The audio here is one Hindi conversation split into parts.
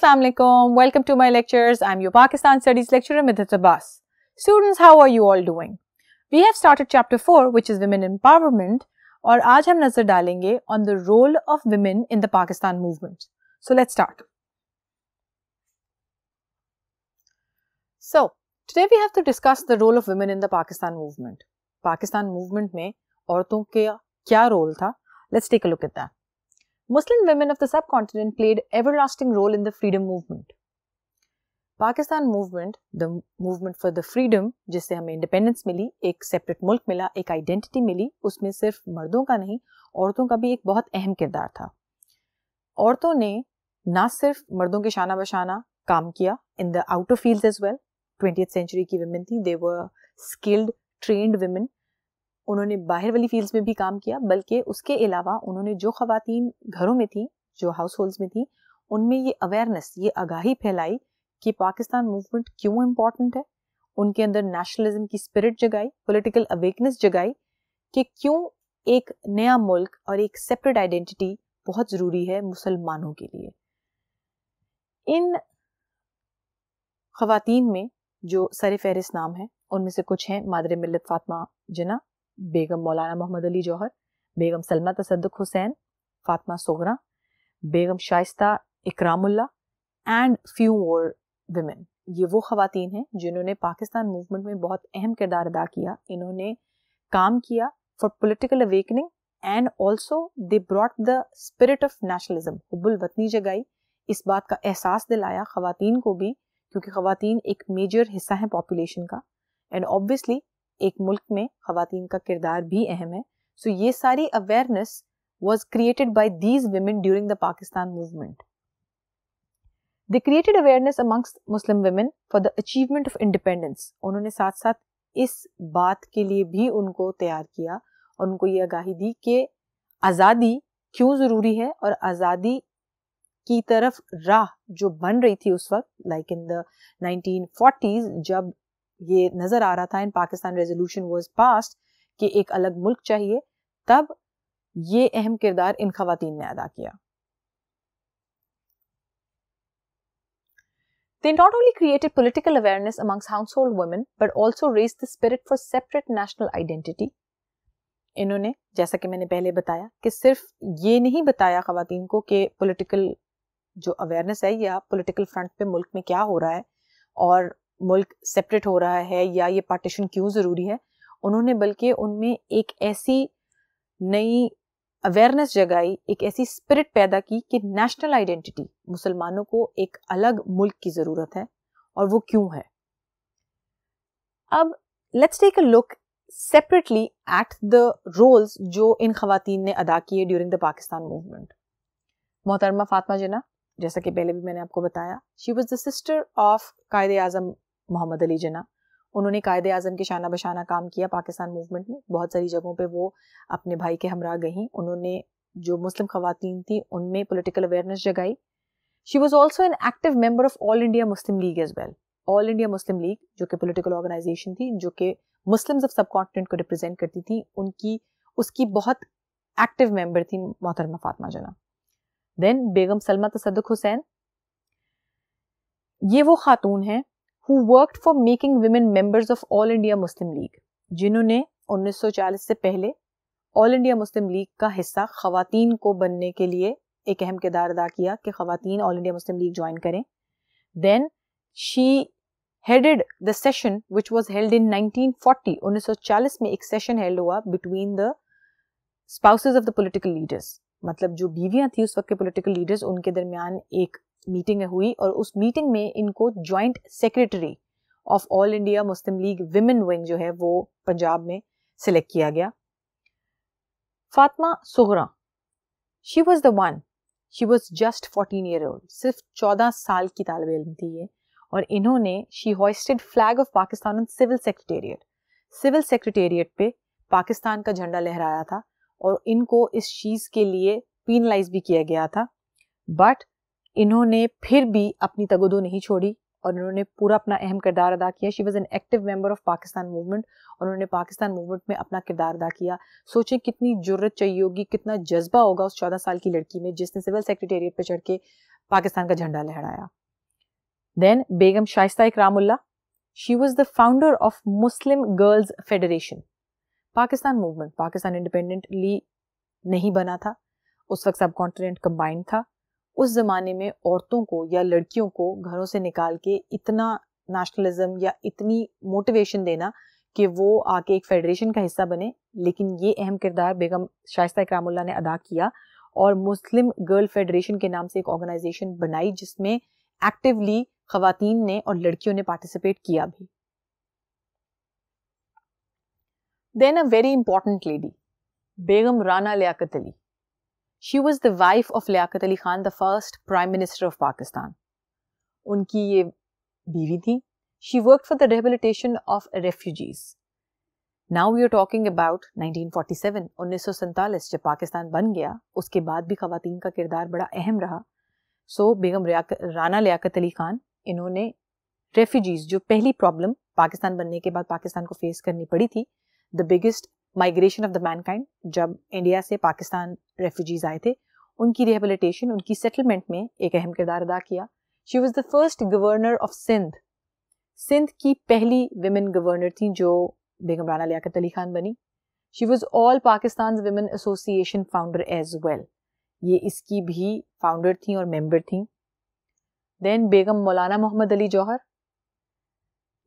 Assalamu alaikum. Welcome to my lectures. I'm your Pakistan Studies lecturer Midhat Abbas. Students, how are you all doing? We have started chapter 4 which is women empowerment और आज हम नजर डालेंगे on the role of women in the Pakistan movement. So let's start. So, today we have to discuss the role of women in the Pakistan movement. Pakistan movement में औरतों के क्या रोल था? Let's take a look at that. Muslim women of the subcontinent played everlasting role in the freedom movement. Pakistan movement the movement for the freedom जिससे हमें इंडिपेंडेंस मिली, एक सेपरेट मुल्क मिला, एक आइडेंटिटी मिली, उसमें सिर्फ़ मर्दों का नहीं, औरतों का भी एक बहुत अहम किरदार था औरतों ने ना सिर्फ़ मर्दों के शाना बशाना काम किया in the outer field as well twenty century की वुमेन थी they were skilled trained women उन्होंने बाहर वाली फील्ड्स में भी काम किया, बल्कि उसके अलावा उन्होंने जो खातन घरों में थी, जो हाउस होल्ड्स में थी, उनमें ये अवेयरनेस ये आगाही फैलाई कि पाकिस्तान मूवमेंट क्यों इम्पोर्टेंट है, उनके अंदर नेशनलिज्म की स्पिरिट जगाई पॉलिटिकल अवेकनेस जगाई कि क्यों एक नया मुल्क और एक सेपरेट आइडेंटिटी बहुत ज़रूरी है मुसलमानों के लिए। इन खातन में जो सर फहरिस्त नाम है, उनमें से कुछ हैं मादर मिलत Fatima Jinnah Begum Maulana Mohammad Ali Jauhar, Begum Salma Tassaduq Hussain, Fatima Sughra, Begum Shaista Ikramullah and few more women ये वो खातन हैं जिन्होंने पाकिस्तान मूवमेंट में बहुत अहम किरदार अदा किया। इन्होंने काम किया for political awakening and also they brought the spirit of nationalism हुबुल वतनी जगाई। इस बात का एहसास दिलाया खातन को भी, क्योंकि खातन एक मेजर हिस्सा है पॉपुलेशन का। एंड ऑब्वियसली एक मुल्क में खातन का किरदार भी अहम है। सो so, ये सारी awareness was created by these women during the Pakistan movement they created awareness amongst Muslim women for the achievement of independence उन्होंने साथ साथ इस बात के लिए भी उनको तैयार किया और उनको ये आगाही दी कि आज़ादी क्यों ज़रूरी है और आज़ादी की तरफ़ राह जो बन रही थी उस वक्त लाइक इन द 1940s जब ये नज़र आ रहा था in Pakistan resolution was passed कि एक अलग मुल्क चाहिए तब ये अहम किरदार इन खातन ने अदा किया They not only created political awareness amongst household women, but also raised the spirit for separate national identity. इन्होंने जैसा कि मैंने पहले बताया कि सिर्फ़ ये नहीं बताया खातन को कि पॉलिटिकल जो अवेयरनेस है या पॉलिटिकल फ्रंट पे मुल्क में क्या हो रहा है और मुल्क सेपरेट हो रहा है या ये पार्टीशन क्यों ज़रूरी है? उन्होंने बल्कि उनमें एक ऐसी नई अवेयरनेस जगाई, एक ऐसी स्पिरिट पैदा की कि नेशनल आइडेंटिटी मुसलमानों को एक अलग मुल्क की ज़रूरत है और वो क्यों है? अब let's take a look separately at the roles जो इन खातन ने अदा किए ड्यूरिंग द पाकिस्तान मूवमेंट मोहतरमा फातमा जना, जैसा कि पहले भी मैंने आपको बताया she was the sister of Quaid Azam Mohammad Ali Jinnah उन्होंने कायदे आज़म के शाना बशाना काम किया पाकिस्तान मूवमेंट में। बहुत सारी जगहों पे वो अपने भाई के हमरा गई। उन्होंने जो मुस्लिम खातन थी, उनमें पोलिटिकल अवेयरनेस जगाई। She was also an active member of All India Muslim League as well All India Muslim League जो कि पोलिटिकल ऑर्गेनाइजेशन थी, जो कि मुस्लिम ऑफ़ सब कॉन्टिनेंट को रिप्रेजेंट करती थी, उनकी, उसकी बहुत एक्टिव मेंबर थी मोहतरमा फातमा जना। देन बेगम सलमा तसदुक हुसैन। ये वो खातून हैं who worked for making women members of All India Muslim League, जिन्होंने 1940 से पहले ऑल इंडिया मुस्लिम लीग का हिस्सा खातन को बनने के लिए एक अहम किरदार अदा किया कि खातन All India Muslim League join करें। Then she headed the session which was held in 1940 1940 में एक सेशन हेल्ड हुआ between the spouses of the political leaders मतलब जो बीवियाँ थी उस वक्त के पोलिटिकल लीडर्स उनके दरमियान एक मीटिंग हुई और उस मीटिंग में इनको joint secretary of All India Muslim League women wing जो है वो पंजाब में सिलेक्ट किया गया। Fatima Sughra she was the one she was just fourteen year old सिर्फ़ चौदह साल की तालब इल्म थी ये और इन्होंने she hoisted flag of Pakistan civil secretariat civil secretariat पे पाकिस्तान का झंडा लहराया था और इनको इस चीज़ के लिए पीनलाइज भी किया गया था। बट इन्होंने फिर भी अपनी तगदो नहीं छोड़ी और इन्होंने पूरा अपना अहम किरदार अदा किया। She was an active member of Pakistan movement और उन्होंने पाकिस्तान मूवमेंट में अपना किरदार अदा किया। सोचें कितनी ज़रूरत चाहिए होगी, कितना जज्बा होगा उस चौदह साल की लड़की में जिसने सिविल सेक्रेटेरिएट पर चढ़ के पाकिस्तान का झंडा लहराया। Then Begum Shaista Ikramullah she was the founder of Muslim girls federation Pakistan movement Pakistan independently नहीं बना था। उस वक्त सब कॉन्टिनेंट कंबाइंड था। उस ज़माने में औरतों को या लड़कियों को घरों से निकाल के इतना नेशनलिज्म या इतनी मोटिवेशन देना कि वो आके एक फेडरेशन का हिस्सा बने। लेकिन ये अहम किरदार बेगम, शाइस्ता इकरामुल्ला ने अदा किया और मुस्लिम गर्ल फेडरेशन के नाम से एक ऑर्गेनाइजेशन बनाई जिसमें एक्टिवली खातन ने और लड़कियों ने पार्टिसिपेट किया भी। Then a very important lady Begum Rana Liaquat Ali. She was the wife of Liaquat Ali Khan the first prime minister of Pakistan उनकी ये बीवी थी। She work for the rehabilitation of refugees now we are talking about 1947 1947 जब पाकिस्तान बन गया, उसके बाद भी खातन का किरदार बड़ा अहम रहा। सो बेगम राना लियाकत अली खान, इन्होंने रेफ्यूजीज जो पहली प्रॉब्लम पाकिस्तान बनने के बाद पाकिस्तान को फेस करनी पड़ी थी the biggest migration of the mankind जब इंडिया से पाकिस्तान रेफ्यूजीज आए थे, उनकी रिहेबिलिटेशन उनकी सेटलमेंट में एक अहम किरदार अदा किया। She was the first governor of Sindh Sindh की पहली विमेन गवर्नर थी जो बेगम राना लियाकत अली खान बनी। She was all Pakistan women association founder as well ये इसकी भी फाउंडर थी और मेंबर थी। देन बेगम मौलाना मोहम्मद अली जौहर।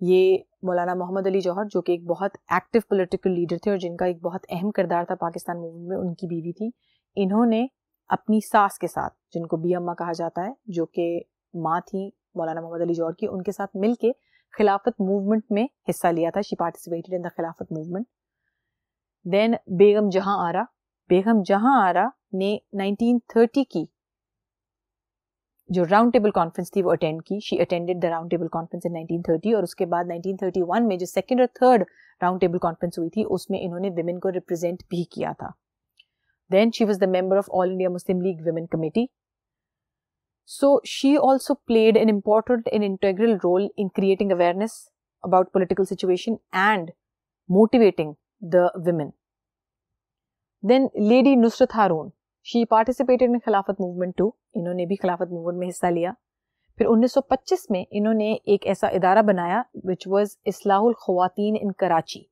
ये मौलाना मोहम्मद अली जौहर, जो कि एक बहुत एक्टिव पॉलिटिकल लीडर थे और जिनका एक बहुत अहम किरदार था पाकिस्तान मूवमेंट में, उनकी बीवी थी। इन्होंने अपनी सास के साथ, जिनको बी अम्मा कहा जाता है, जो कि माँ थी मौलाना मोहम्मद अली जौहर की, उनके साथ मिलके खिलाफत मूवमेंट में हिस्सा लिया था। She participated in the Khilafat movement then Begum Jahan Ara. Begum जहाँ आरा ने 1930 की जो राउंड टेबल कॉन्फ्रेंस थी वो अटेंड की। She attended the round table conference in 1930 और उसके बाद 1931 में जो सेकेंड और थर्ड राउंड टेबल कॉन्फ्रेंस हुई थी, उसमें इन्होंने विमेन को रिप्रेजेंट भी किया था। Then she was the member of all India Muslim League women committee so she also played an important and integral role in creating awareness about political situation and motivating the women then lady Nusrat Haroon she participated in Khilafat movement to इन्होंने भी खिलाफत मूवमेंट में हिस्सा लिया। फिर 1925 में इन्होंने एक ऐसा इदारा बनाया विच वॉज़ इसलाहुल खवातीन इन कराची।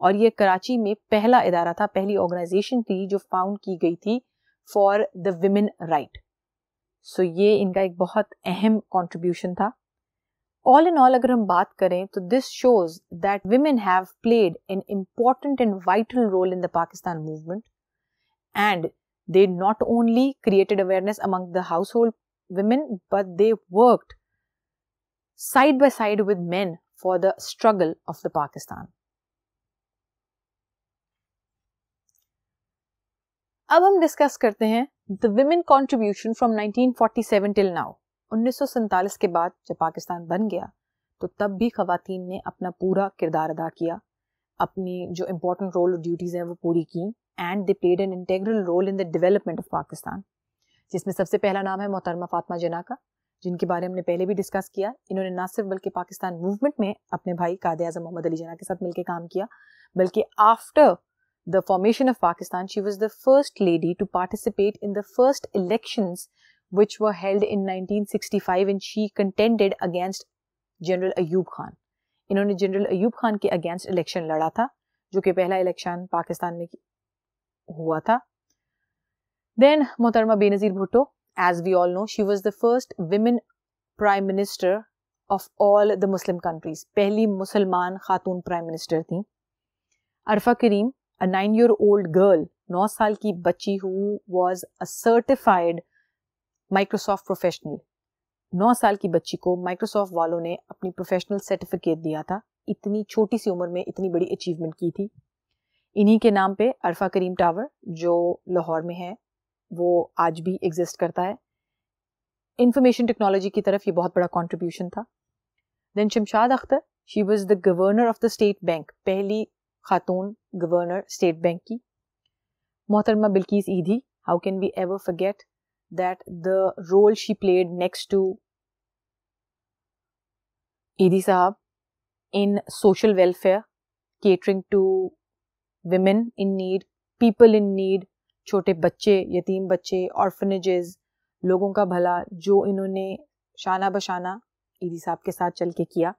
और ये कराची में पहला इदारा था, पहली ऑर्गेनाइजेशन थी जो फाउंड की गई थी for the women right so ये इनका एक बहुत अहम कंट्रीब्यूशन था। ऑल इन ऑल अगर हम बात करें तो this shows that women have played an important and vital role in the Pakistan movement and they not only created awareness among the household women but they worked side by side with men for the struggle of the pakistan अब हम डिस्कस करते हैं the women contribution from 1947 till now उन्नीस के बाद जब पाकिस्तान बन गया तो तब भी खातन ने अपना पूरा किरदार अदा किया अपनी जो इम्पोर्टेंट रोल और ड्यूटीज़ हैं वो पूरी की and they played an integral role in the development of Pakistan जिसमें सबसे पहला नाम है मोहतरमा फातमा जना का जिनके बारे में हमने पहले भी डिस्कस किया। इन्होंने ना सिर्फ़ बल्कि पाकिस्तान मूवमेंट में अपने भाई कादे आज़म मोहम्मद अली जना के साथ मिलकर काम किया बल्कि after the formation of Pakistan, she was the first lady to participate in the first elections which were held in 1965 and she contended against general Ayub Khan इन्होंने जनरल अयूब खान के अगेंस्ट इलेक्शन लड़ा था जो कि पहला इलेक्शन पाकिस्तान में हुआ था। देन मोहतरमा Benazir Bhutto as we all know she was the first women prime minister of all the Muslim countries पहली मुसलमान खातून प्राइम मिनिस्टर थी। अरफा करीम a nine year old girl, नौ साल की बच्ची who was a certified Microsoft professional नौ साल की बच्ची को माइक्रोसॉफ्ट वालों ने अपनी प्रोफेशनल सर्टिफिकेट दिया था। इतनी छोटी सी उम्र में इतनी बड़ी अचीवमेंट की थी। इन्हीं के नाम पे अरफा करीम टावर, जो लाहौर में है, वो आज भी एग्जिस्ट करता है। इंफॉर्मेशन टेक्नोलॉजी की तरफ़ ये बहुत बड़ा कॉन्ट्रीब्यूशन था। Then Shamshad Akhtar she was the governor of the state bank पहली खातून गवर्नर स्टेट बैंक की। मोहतरमा Bilquis Edhi how can we ever forget that the role she played next to Edhi sahab in social welfare catering to women in need people in need छोटे बच्चे यतीम बच्चे ऑर्फनेजेस लोगों का भला जो इन्होंने शाना बशाना ईदी साहब के साथ चल के किया।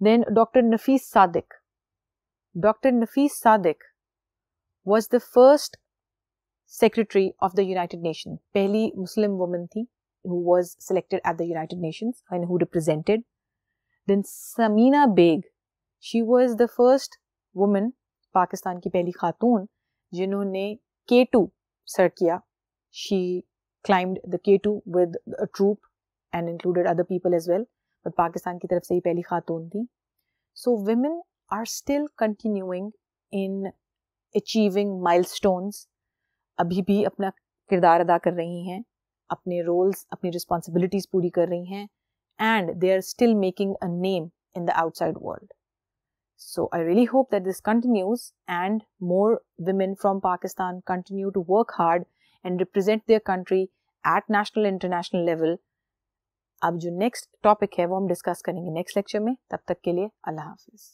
Then doctor Nafees Sadiq doctor Nafees Sadiq was the first secretary of the United Nation पहली मुस्लिम वुमन थी who was selected at the United Nations and who represented. Then Samina Beg, she was the first woman, Pakistan की पहली खातून जिन्होंने के टू सर किया. She climbed the K2 with a troop and included other people as well. But Pakistan की तरफ़ से ही पहली खातून थी. So women are still continuing in achieving milestones. अभी भी अपना किरदार अदा कर रही हैं, अपने रोल्स अपनी रिस्पॉन्सिबिलिटीज पूरी कर रही हैं and they are still making a name in the outside world So I really hope that this continues and more women from Pakistan continue to work hard and represent their country at national international level. अब जो नेक्स्ट टॉपिक है वो हम डिस्कस करेंगे नेक्स्ट लेक्चर में तब तक के लिए अल्लाह हाफिज़